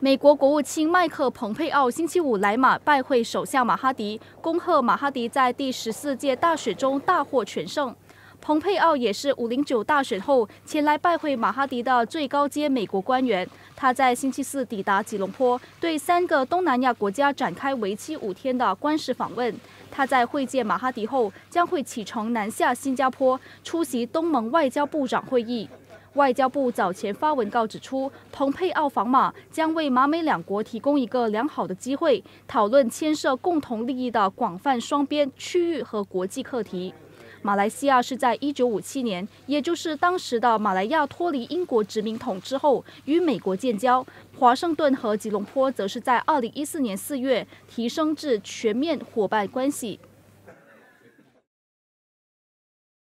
美国国务卿迈克·蓬佩奥星期五来马拜会首相马哈迪，恭贺马哈迪在第十四届大选中大获全胜。蓬佩奥也是五零九大选后前来拜会马哈迪的最高阶美国官员。他在星期四抵达吉隆坡，对三个东南亚国家展开为期五天的官事访问。他在会见马哈迪后，将会启程南下新加坡，出席东盟外交部长会议。外交部早前发文告指出，蓬佩奥访马将为马美两国提供一个良好的机会，讨论牵涉共同利益的广泛双边、区域和国际课题。马来西亚是在1957年，也就是当时的马来亚脱离英国殖民统治后，与美国建交。华盛顿和吉隆坡则是在2014年4月提升至全面伙伴关系。